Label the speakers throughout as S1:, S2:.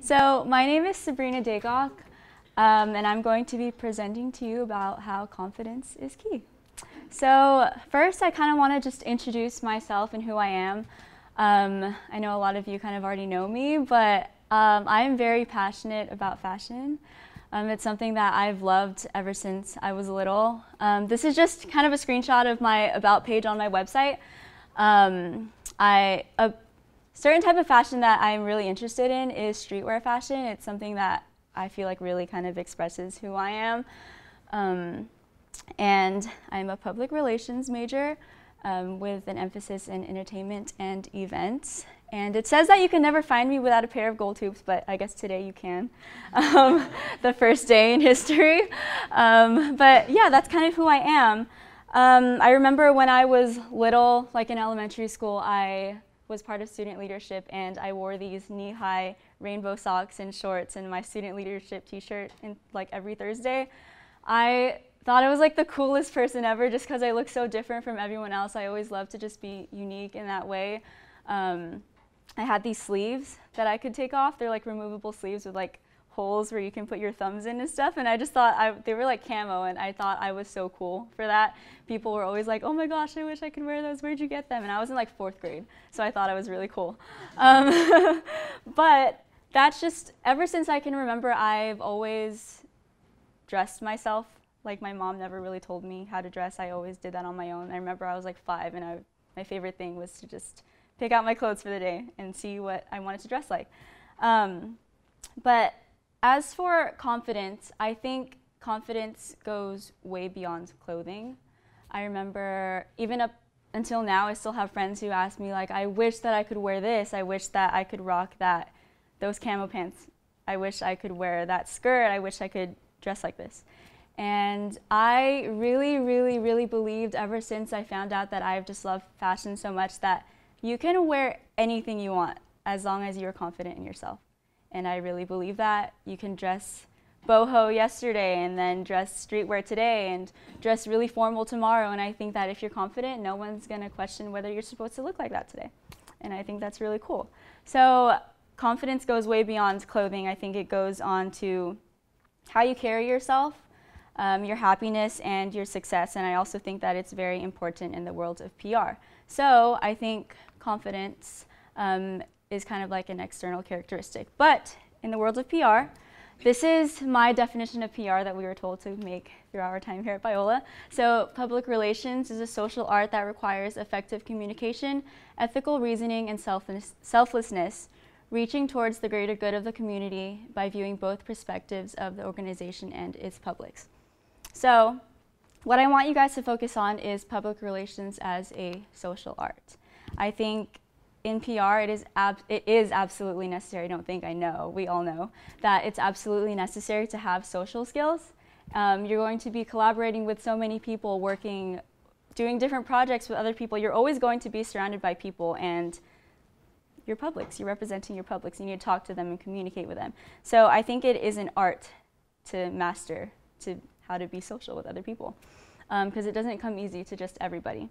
S1: So my name is Sabrina Dagoc, um, and I'm going to be presenting to you about how confidence is key. So first, I kind of want to just introduce myself and who I am. Um, I know a lot of you kind of already know me, but um, I am very passionate about fashion. Um, it's something that I've loved ever since I was little. Um, this is just kind of a screenshot of my about page on my website. Um, I, a certain type of fashion that I'm really interested in is streetwear fashion. It's something that I feel like really kind of expresses who I am. Um, and I'm a public relations major um, with an emphasis in entertainment and events. And it says that you can never find me without a pair of gold hoops, but I guess today you can. Um, the first day in history. Um, but yeah, that's kind of who I am. Um, I remember when I was little, like in elementary school, I was part of student leadership and I wore these knee-high rainbow socks and shorts and my student leadership t-shirt in like every Thursday. I thought I was like the coolest person ever just because I look so different from everyone else. I always loved to just be unique in that way. Um, I had these sleeves that I could take off. They're like removable sleeves with like holes where you can put your thumbs in and stuff. And I just thought I, they were like camo, and I thought I was so cool for that. People were always like, "Oh my gosh, I wish I could wear those. Where'd you get them?" And I was in like fourth grade, so I thought I was really cool. Um, but that's just ever since I can remember, I've always dressed myself like my mom never really told me how to dress. I always did that on my own. I remember I was like five, and I, my favorite thing was to just pick out my clothes for the day and see what I wanted to dress like. Um, but as for confidence, I think confidence goes way beyond clothing. I remember even up until now, I still have friends who ask me like, I wish that I could wear this. I wish that I could rock that, those camo pants. I wish I could wear that skirt. I wish I could dress like this. And I really, really, really believed ever since I found out that I've just loved fashion so much that you can wear anything you want as long as you're confident in yourself. And I really believe that. You can dress boho yesterday and then dress streetwear today and dress really formal tomorrow. And I think that if you're confident, no one's going to question whether you're supposed to look like that today. And I think that's really cool. So confidence goes way beyond clothing. I think it goes on to how you carry yourself, um, your happiness, and your success. And I also think that it's very important in the world of PR. So I think confidence um, is kind of like an external characteristic. But in the world of PR, this is my definition of PR that we were told to make through our time here at Biola. So public relations is a social art that requires effective communication, ethical reasoning, and selfless selflessness, reaching towards the greater good of the community by viewing both perspectives of the organization and its publics. So what I want you guys to focus on is public relations as a social art. I think in PR, it is, it is absolutely necessary. I don't think I know, we all know, that it's absolutely necessary to have social skills. Um, you're going to be collaborating with so many people, working, doing different projects with other people. You're always going to be surrounded by people and your publics. You're representing your publics. You need to talk to them and communicate with them. So I think it is an art to master, to how to be social with other people, because um, it doesn't come easy to just everybody.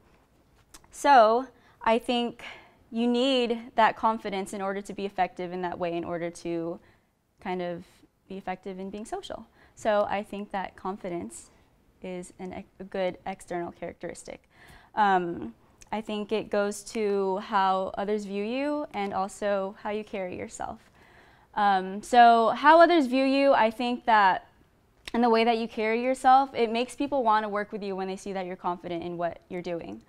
S1: So I think you need that confidence in order to be effective in that way, in order to kind of be effective in being social. So I think that confidence is an, a good external characteristic. Um, I think it goes to how others view you and also how you carry yourself. Um, so how others view you, I think that and the way that you carry yourself, it makes people want to work with you when they see that you're confident in what you're doing.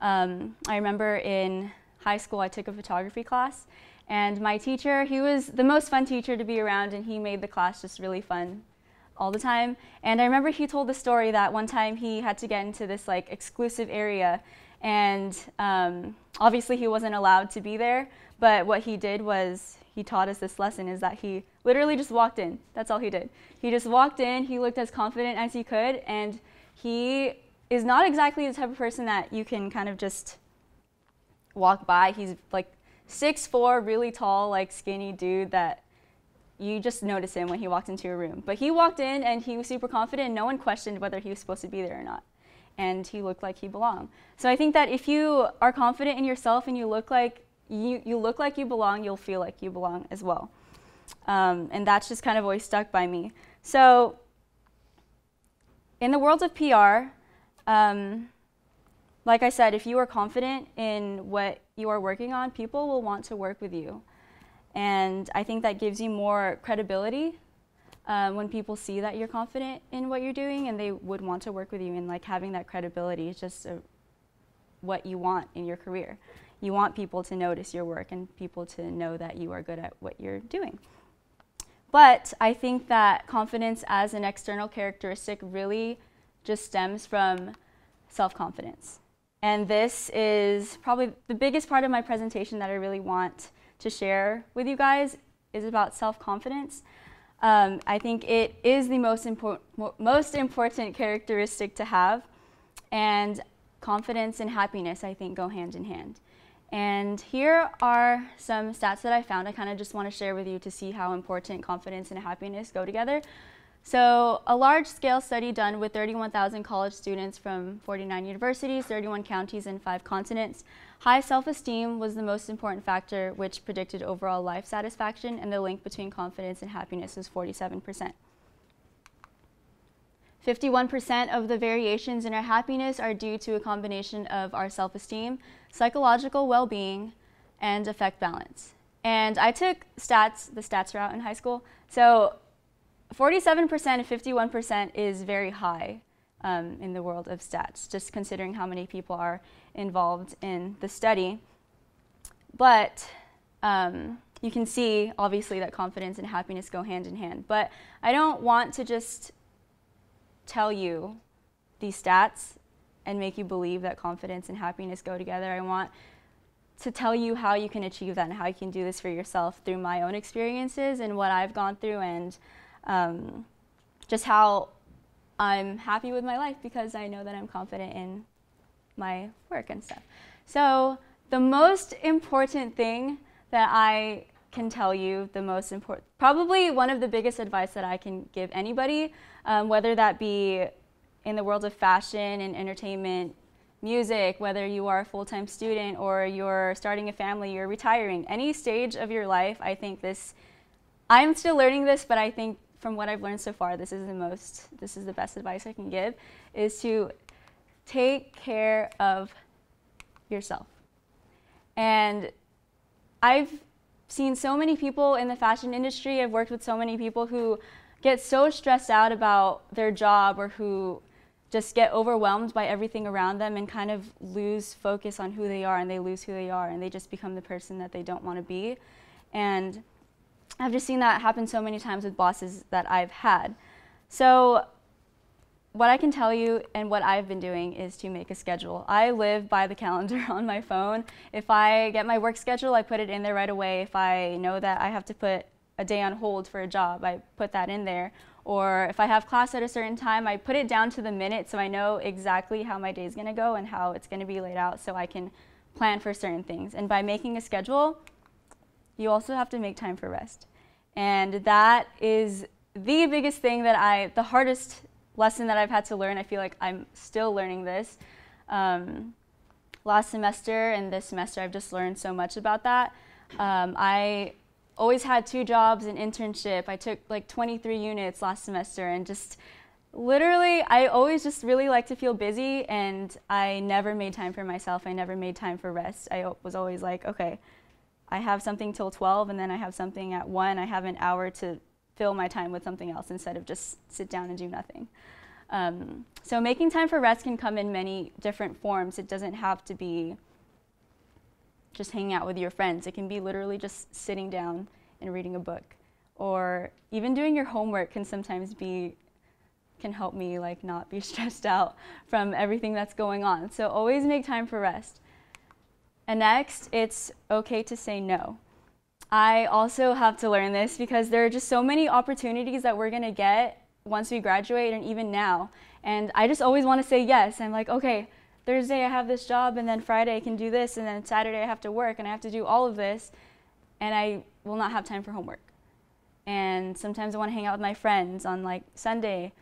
S1: Um, I remember in high school, I took a photography class. And my teacher, he was the most fun teacher to be around, and he made the class just really fun all the time. And I remember he told the story that one time he had to get into this like exclusive area, and um, obviously he wasn't allowed to be there. But what he did was he taught us this lesson is that he literally just walked in. That's all he did. He just walked in. He looked as confident as he could, and he is not exactly the type of person that you can kind of just walk by. He's like six four, really tall, like skinny dude that you just notice him when he walked into a room. But he walked in and he was super confident. No one questioned whether he was supposed to be there or not. And he looked like he belonged. So I think that if you are confident in yourself and you look like you, you look like you belong, you'll feel like you belong as well. Um, and that's just kind of always stuck by me. So, in the world of PR, um, like I said, if you are confident in what you are working on, people will want to work with you. And I think that gives you more credibility um, when people see that you're confident in what you're doing and they would want to work with you. And like having that credibility is just a, what you want in your career. You want people to notice your work and people to know that you are good at what you're doing. But I think that confidence as an external characteristic really just stems from self confidence. And this is probably the biggest part of my presentation that I really want to share with you guys is about self confidence. Um, I think it is the most, impor- most important characteristic to have. And confidence and happiness, I think, go hand in hand. And here are some stats that I found. I kind of just want to share with you to see how important confidence and happiness go together. So, a large scale study done with 31,000 college students from 49 universities, 31 counties, and five continents. High self esteem was the most important factor, which predicted overall life satisfaction, and the link between confidence and happiness was 47%. 51% of the variations in our happiness are due to a combination of our self esteem, psychological well being, and affect balance. And I took stats, the stats route in high school. So 47% and 51% is very high um, in the world of stats, just considering how many people are involved in the study. But um, you can see, obviously, that confidence and happiness go hand in hand. But I don't want to just tell you these stats and make you believe that confidence and happiness go together. I want to tell you how you can achieve that and how you can do this for yourself through my own experiences and what I've gone through and um, just how I'm happy with my life because I know that I'm confident in my work and stuff. So, the most important thing that I can tell you, the most important, probably one of the biggest advice that I can give anybody, um, whether that be in the world of fashion and entertainment, music, whether you are a full time student or you're starting a family, you're retiring, any stage of your life, I think this, I'm still learning this, but I think from what I've learned so far, this is the most, this is the best advice I can give, is to take care of yourself. And I've seen so many people in the fashion industry, I've worked with so many people who get so stressed out about their job or who just get overwhelmed by everything around them and kind of lose focus on who they are and they lose who they are and they just become the person that they don't want to be. And I've just seen that happen so many times with bosses that I've had. So, what I can tell you and what I've been doing is to make a schedule. I live by the calendar on my phone. If I get my work schedule, I put it in there right away. If I know that I have to put a day on hold for a job, I put that in there. Or if I have class at a certain time, I put it down to the minute so I know exactly how my day is going to go and how it's going to be laid out so I can plan for certain things. And by making a schedule, you also have to make time for rest. And that is the biggest thing that I, the hardest lesson that I've had to learn. I feel like I'm still learning this. Um, last semester and this semester, I've just learned so much about that. Um, I always had two jobs, and internship. I took like 23 units last semester and just literally, I always just really like to feel busy and I never made time for myself. I never made time for rest. I was always like, okay, I have something till 12 and then I have something at 1. I have an hour to fill my time with something else instead of just sit down and do nothing. Um, so making time for rest can come in many different forms. It doesn't have to be just hanging out with your friends. It can be literally just sitting down and reading a book. Or even doing your homework can sometimes be can help me like not be stressed out from everything that's going on. So always make time for rest. And next, it's okay to say no. I also have to learn this because there are just so many opportunities that we're gonna get once we graduate and even now. And I just always wanna say yes. I'm like, okay, Thursday I have this job, and then Friday I can do this, and then Saturday I have to work, and I have to do all of this, and I will not have time for homework. And sometimes I wanna hang out with my friends on like Sunday,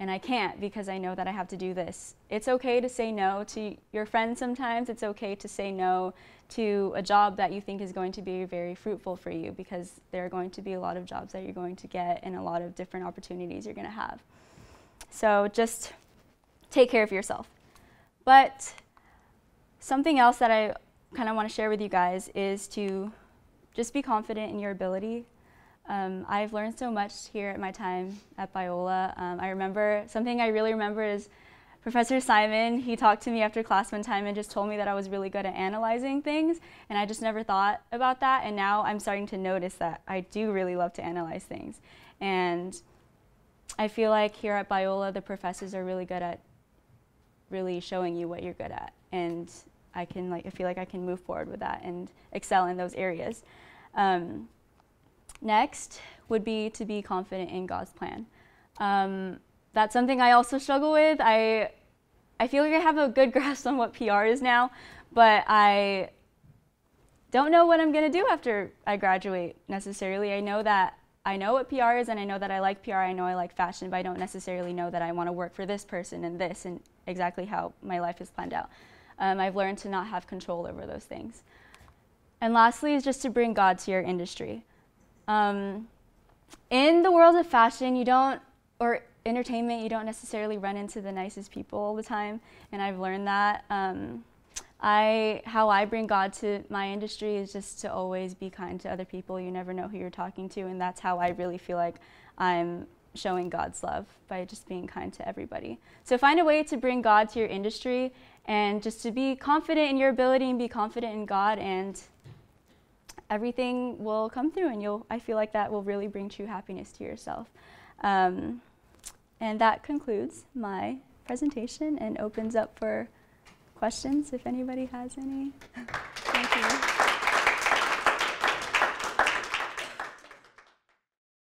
S1: and I can't because I know that I have to do this. It's okay to say no to your friends sometimes. It's okay to say no to a job that you think is going to be very fruitful for you because there are going to be a lot of jobs that you're going to get and a lot of different opportunities you're going to have. So just take care of yourself. But something else that I kind of want to share with you guys is to just be confident in your ability. Um, I've learned so much here at my time at Biola. Um, I remember something I really remember is Professor Simon, he talked to me after class one time and just told me that I was really good at analyzing things, and I just never thought about that, and now I'm starting to notice that I do really love to analyze things. And I feel like here at Biola, the professors are really good at really showing you what you're good at, and I can like I feel like I can move forward with that and excel in those areas. Um, next would be to be confident in God's plan. Um, that's something I also struggle with. I I feel like I have a good grasp on what PR is now, but I don't know what I'm going to do after I graduate necessarily. I know that I know what PR is and I know that I like PR. I know I like fashion, but I don't necessarily know that I want to work for this person and this and exactly how my life is planned out. Um, I've learned to not have control over those things. And lastly is just to bring God to your industry. Um, in the world of fashion, you don't, or entertainment, you don't necessarily run into the nicest people all the time, and I've learned that. Um, I, how I bring God to my industry is just to always be kind to other people. You never know who you're talking to, and that's how I really feel like I'm showing God's love by just being kind to everybody. So find a way to bring God to your industry and just to be confident in your ability and be confident in God and everything will come through and you'll I feel like that will really bring true happiness to yourself. Um, and that concludes my presentation and opens up for questions if anybody has any.